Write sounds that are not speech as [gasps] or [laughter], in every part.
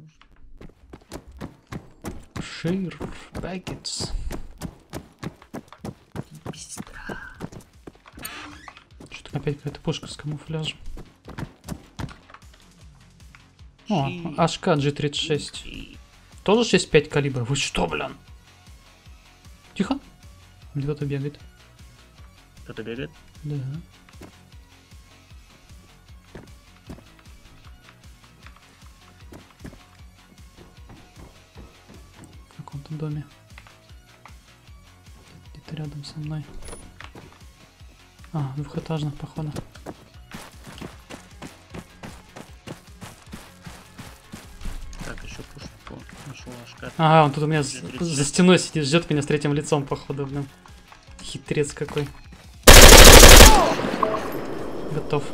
нужно. Шир, пакетс. Пиздра. Что-то опять какая-то пушка с камуфляжем. О. HK G36. Щи. Тоже 6.5 калибра. Вы что, блин? Тихо. Где кто-то бегает. Кто-то бегает? Да. Каком-то доме. Где-то рядом со мной. А, двухэтажных, походу. Так, еще пушку нашел ашка. Ага, он тут у меня G36. за стеной сидит, ждет меня с третьим лицом, походу, блин. Хитрец какой. Готов.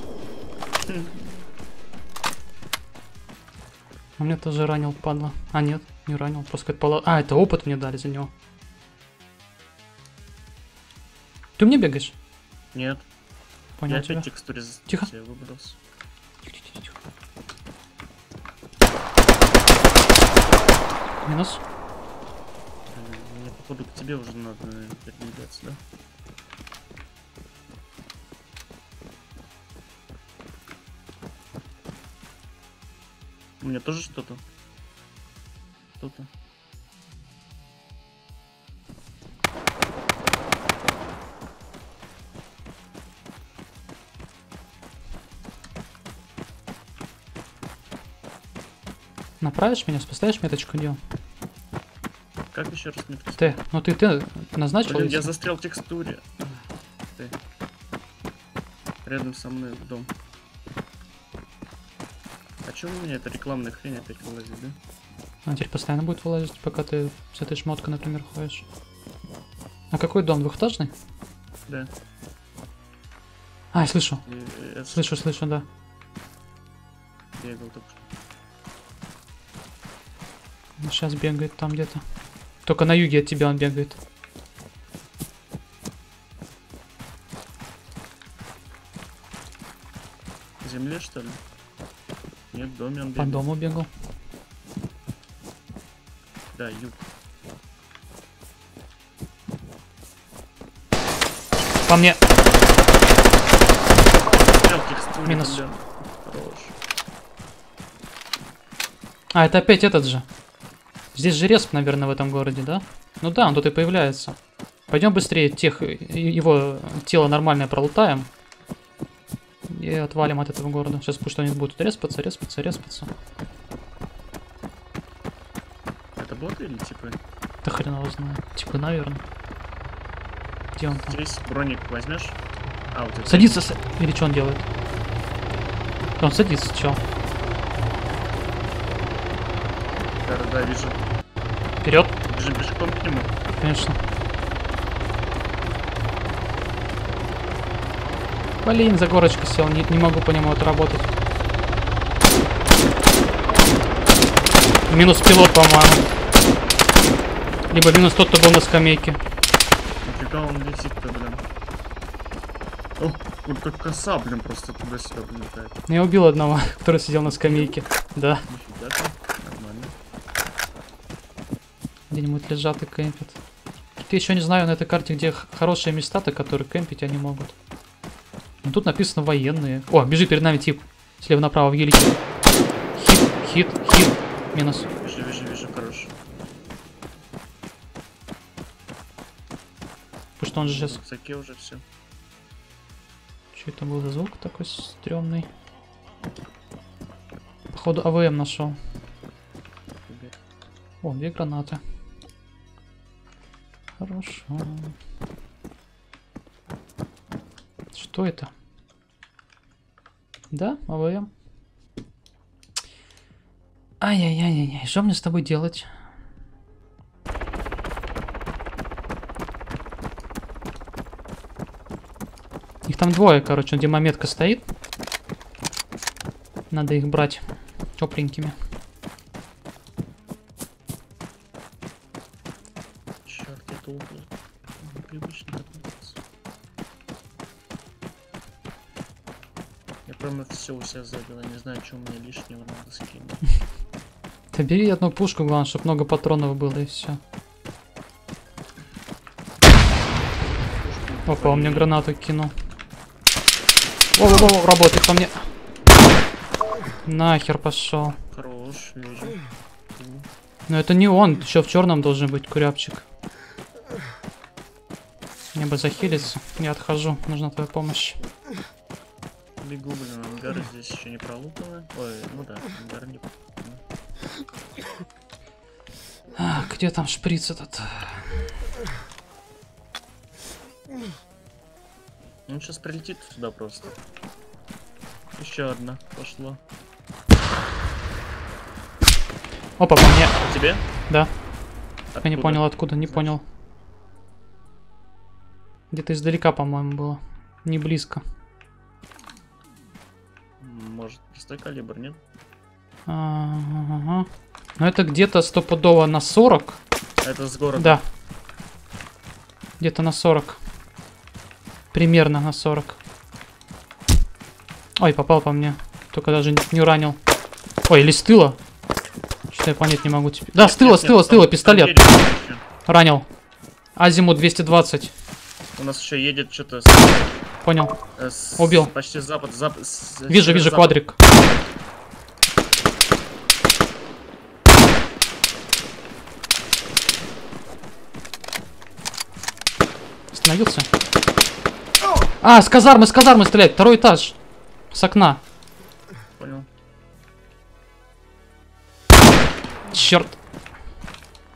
А меня тоже ранил, падла. А, нет, не ранил. Просто какой-то пола... А, это опыт мне дали за него. Ты мне бегаешь? Нет, Понял я тебя. за- Тихо. себе выбрался. Тихо, тихо, тихо. Минус. Мне, походу, к тебе уже надо передвигаться, да? У меня тоже что-то. Что-то. Направишь меня, поставишь меточку, он? Как еще раз мне Ты, ну ты, ты назначил? Блин, я застрял в текстуре. Ты. Рядом со мной в дом. А чё у меня эта рекламная хрень опять вылазит, да? Она теперь постоянно будет вылазить, пока ты с этой шмоткой, например, ходишь. А какой дом? Двухэтажный? Да. А, я слышу. Я Слышу, слышу, да. бегал только что. Сейчас бегает там где-то. Только на юге от тебя он бегает. В земле, что ли? Нет, в доме он По бегает. дому бегал. Да, юг. По мне. Минус. А, это опять этот же. Здесь же респ, наверное, в этом городе, да? Ну да, он тут и появляется. Пойдем быстрее тех, и- его тело нормальное пролутаем. И отвалим от этого города. Сейчас пусть что-нибудь будет респаться, респаться, респаться. Боты или типа? Да хрен его знает. Типа, наверное. Где он там? Здесь броник возьмешь? А, вот это. Садится, с- или что он делает? Он садится, чё? Да, да, вижу. Вперед, Бежим пешком к нему. конечно. Блин, за горочкой сел, не, не могу по нему отработать. Минус пилот, по-моему. Либо минус тот, кто был на скамейке. Нифига он летит-то, блин. О, он как коса, блин, просто туда-сюда вылетает. Я убил одного, [laughs] который сидел на скамейке. Да, Нифига ты. Нормально. где-нибудь лежат и кемпят. Ты еще не знаю на этой карте, где хорошие места-то, которые кемпить они могут. Ну, тут написано военные. О, бежит перед нами тип. Слева направо в елике. Хит, хит, хит. Минус. Что он же сейчас... рюкзаке уже все. Что это был за звук такой стрёмный? Походу АВМ нашел. О, две гранаты. Хорошо. Что это? Да, АВМ. Ай-яй-яй-яй, что мне с тобой делать? Их там двое, короче, где мометка стоит. Надо их брать тепленькими. Черт, это угол. Непривычно. Я прямо все у себя забил. Я не знаю, что у меня лишнего надо скинуть. [laughs] Да бери одну пушку, главное, чтобы много патронов было и все. Опа, он мне гранату кинул. Во-во-во, работает по мне. Нахер пошел. Хорош, вижу. Но это не он, еще в черном должен быть куряпчик. Мне бы захилиться. Я отхожу, нужна твоя помощь. Бегу, блин, ангары здесь еще не пролутаны. Ой, ну да, ангар не... А, где там шприц этот? Он сейчас прилетит сюда просто. Еще одна пошла. Опа, по мне. А тебе? Да. Я не Откуда? понял откуда, не Значит. понял. Где-то издалека, по-моему, было. Не близко. Может, простой калибр, нет? Ага. Ну это где-то стопудово на 40. А это с города. Да. Где-то на 40. Примерно на 40. Ой, попал по мне. Только даже не- не ранил. Ой, или с тыла. Что я понять не могу теперь. Да, с тыла, Нет, с нет, тыла, с тыла, пистолет. Ранил. Азиму 220. У нас еще едет что-то с, Понял. э, с- Убил. Почти запад, с- Вижу, вижу, квадрик. Остановился. А, с казармы, с казармы стреляет. Второй этаж. С окна. Понял. Черт.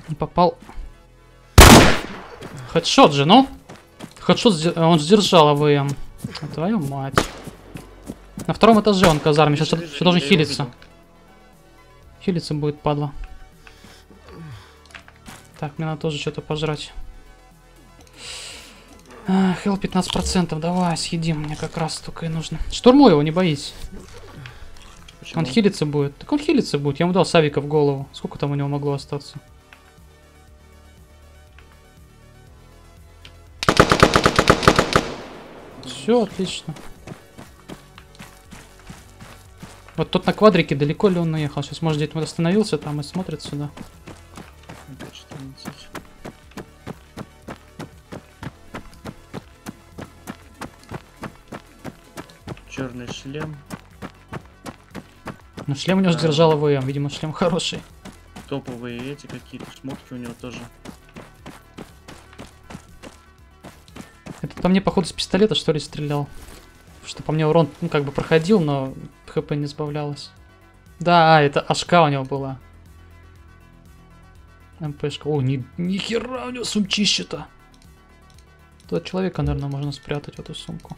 Не попал. Хедшот же, ну? Хедшот, сде- он сдержал АВМ. Твою мать. На втором этаже он казарме. Сейчас вижу, должен хилиться. Хилиться будет, падла. Так, мне надо тоже что-то пожрать. А, Хелл 15%, давай, съедим, мне как раз только и нужно. Штурмуй его, не боись. Почему? Он хилиться будет. Так он хилиться будет. Я ему дал Савика в голову. Сколько там у него могло остаться? Все, отлично. Вот тот на квадрике, далеко ли он уехал? Сейчас, может, где-то остановился там и смотрит сюда. Черный шлем. Ну, шлем у него Да. сдержал АВМ. Видимо, шлем хороший. Топовые эти какие-то шмотки у него тоже. Это по мне, походу, с пистолета, что ли, стрелял. Что по мне урон, ну, как бы проходил, но хп не сбавлялось. Да, а, это ашка у него была. МПшка. О, ни, ни хера у него сумчище-то. Туда человека, наверное, можно спрятать в эту сумку.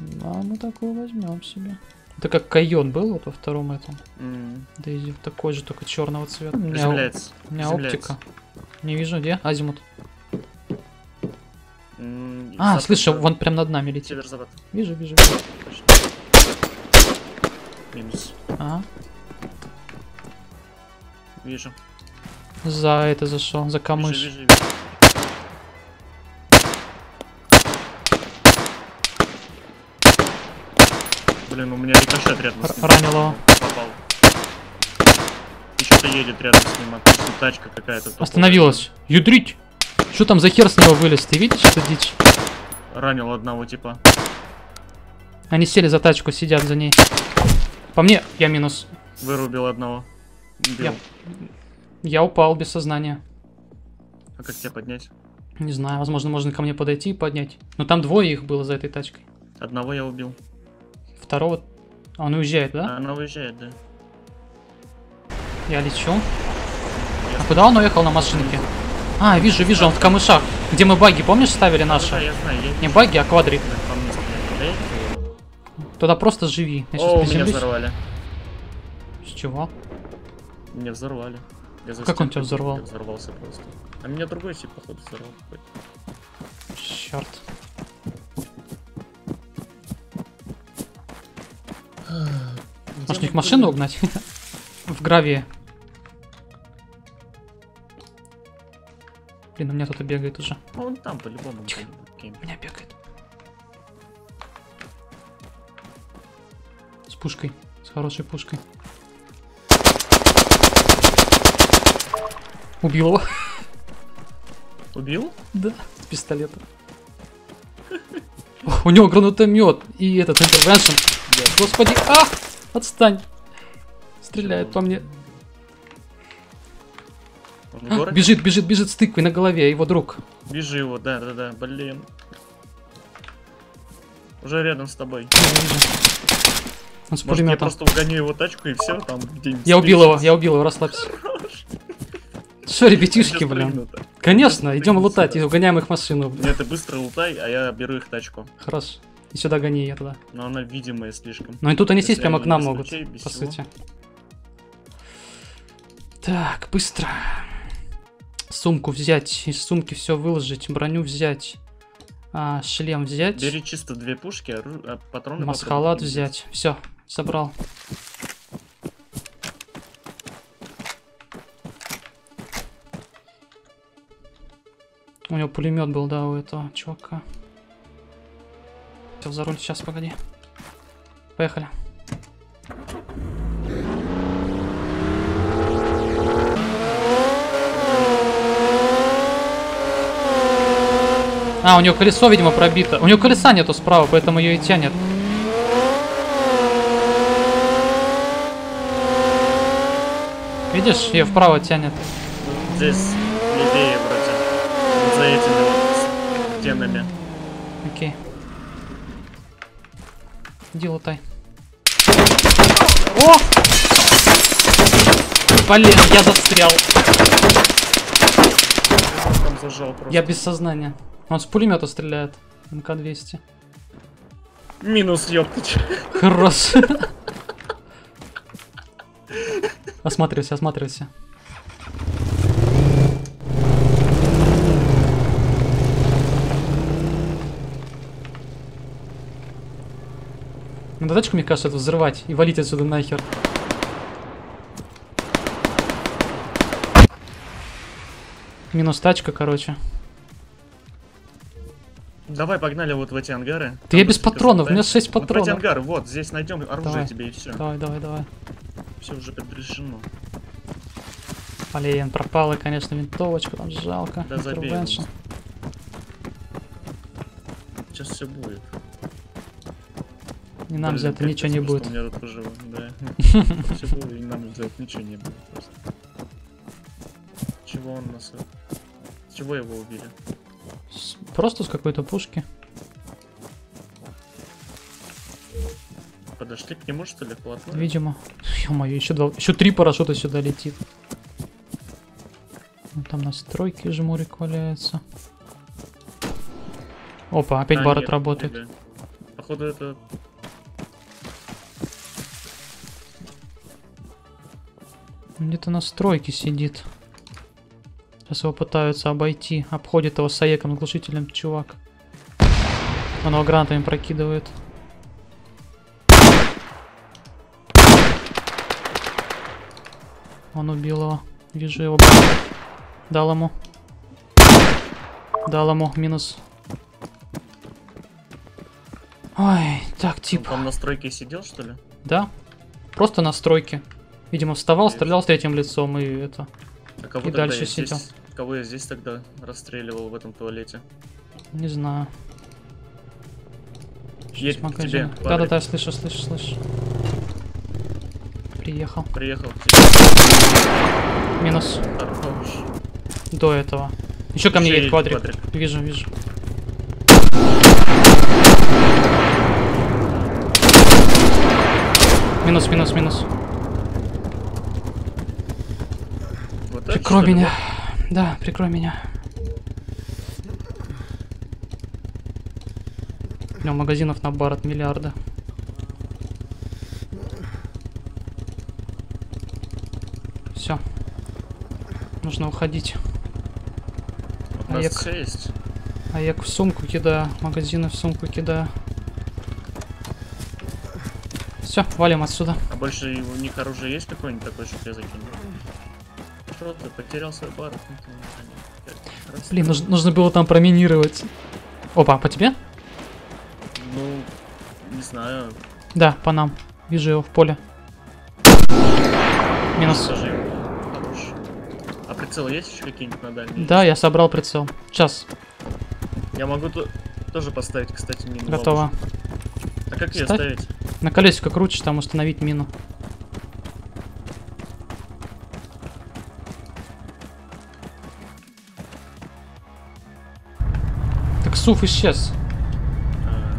Да, мы такую возьмем себе. Это как койон был вот во втором этом. М, Дейзи такой же, только черного цвета. У меня, Приземляется. у меня приземляется. оптика. Не вижу, где? Азимут. М, А, запад, слышу, да. вон прям над нами летит. Север-запад. Вижу, вижу. Минус. Ага. Вижу. За это зашел, за камыш. Вижу, вижу, вижу. Блин, у меня рикошет рядом с ним. ранил его. Попал. И что-то едет рядом с ним, отлично, тачка какая-то. Остановилась. Юдрить! Что там за хер с него вылез? Ты видишь эту дичь? Ранил одного типа. Они сели за тачку, сидят за ней. По мне, я минус. Вырубил одного. Я- Я упал без сознания. А как тебя поднять? Не знаю, возможно, можно ко мне подойти и поднять. Но там двое их было за этой тачкой. Одного я убил. Второго... А он уезжает, да? А она уезжает, да. Я лечу. А куда он уехал на машинке? А, вижу, вижу, он в камышах. Где мы баги, помнишь, ставили Да, наши? я знаю, я Не баги, а квадрик. Я- Туда просто живи. Я О, меня взорвали. С чего? Меня взорвали. Я за Как он тебя взорвал? я взорвался просто. А меня другой тип, походу, взорвал. Черт. Их машину угнать? В гравии. Блин, у меня кто-то бегает уже. А он там, по-любому. Тихо. меня бегает. С пушкой. С хорошей пушкой. Убил его. [laughs] Убил? Да, с пистолета. [laughs] У него гранатомет и этот интервеншн. Господи, а! Отстань. Стреляет по мне. А? Бежит, бежит, бежит с тыквой на голове, его друг. Бежи его, да, да, да, блин. Уже рядом с тобой. Он с Может, я просто угоню его тачку и все, там где-нибудь Я убил его, я убил его, расслабься. Что, ребятишки, блин? Конечно, идем лутать и угоняем их машину. Нет, ты быстро лутай, а я беру их тачку. Хорошо. И сюда гони ее туда. Но она видимая слишком. Ну и тут они сесть прямо к нам могут, по всего. сути. Так, быстро. Сумку взять, из сумки все выложить, броню взять, а, шлем взять, Бери чисто две пушки, ору- а патроны масхалат взять. Все, собрал. У него пулемет был, да, у этого чувака. Сел за руль, сейчас, погоди. Поехали. А, у него колесо, видимо, пробито. У него колеса нету справа, поэтому ее и тянет. Видишь, ее вправо тянет. Здесь левее вроде. За этими вот стенами. Окей. Лутай. О! Блин, я застрял. Там зажал. Я без сознания. Он с пулемета стреляет. МК-200. Минус, ёптать. Хорош. [laughs] Осматривайся, осматривайся. Надо тачку, мне кажется, эту взрывать и валить отсюда нахер. Минус тачка, короче. Давай, погнали вот в эти ангары. Да Там я без патронов, у меня залутаем. 6 Вот в эти патронов. ангары, вот, здесь найдем оружие Давай. тебе и все. Давай, давай, давай. Все уже предрешено. Блин, пропала, конечно, винтовочка, там жалко. Да забей. Сейчас все будет. И нам за Блин, это ничего не будет. У меня тут уже, да. [laughs] И нам за это ничего не будет просто. Чего он нас... Чего его убили? Просто с какой-то пушки. Подошли к нему, что ли, вплотную? Видимо. Ё-моё, еще два. Еще три парашюта сюда летит. Ну, Там настройки жмурик валяется. Опа, опять А, Барретт нет, работает. или- Походу это... Где-то настройки сидит. Сейчас его пытаются обойти. Обходит его с аеком, глушителем чувак. Он его гранатами прокидывает. Он убил его. Вижу его. Дал ему. Дал ему. Минус. Ой, так, Он типа. там на стройке сидел, что ли? Да. Просто настройки. Видимо, вставал, стрелял с третьим лицом и это. А кого И дальше я здесь- сидел. Кого я здесь тогда расстреливал в этом туалете? Не знаю. К тебе, Да-да-да, слышу, слышу, слышу. Приехал. Приехал. Минус. Хорош. До этого. Еще ко мне едет квадрик. квадрик. Вижу, вижу. Минус, минус, минус. Вот так, Прикрой что меня. Да, прикрой меня. У него магазинов на бар от миллиарда. Все. Нужно уходить. Вот А нас я- всё есть. А я в сумку кидаю, магазины в сумку кидаю. Все, валим отсюда. А больше у них оружие есть какое-нибудь такое, чтобы я закинул? Что ты потерял свой бар? Блин, нужно, нужно было там проминировать. Опа, по тебе? Ну, не знаю. Да, по нам. Вижу его в поле. Минус. А прицел есть еще какие-нибудь на дальний? Да, я собрал прицел. Сейчас, Я могу тоже поставить, кстати, мину. готово. ловушку. А как ее ставить? На колесико крутишь, там установить мину. Суф исчез. А,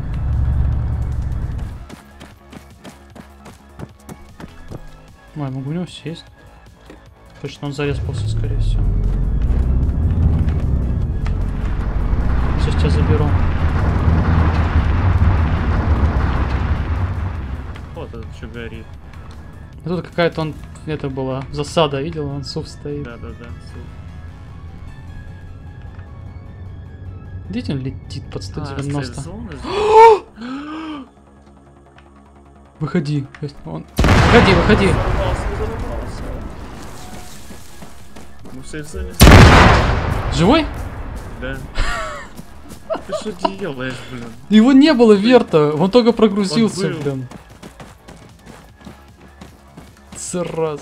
Ой, могу у него сесть. Точно он зарезался, скорее всего. Сейчас тебя заберу. Вот этот что горит. Тут какая-то он... Это была засада, видел? Он суф стоит. Да-да-да. су- Видите, он летит под А, 190. сейф-зона [gasps] Выходи. Он... Выходи, выходи. Ну. Живой? Да. [laughs] Ты что делаешь, блин? Его не было, Верта. Он только прогрузился, Он блин. Зараза.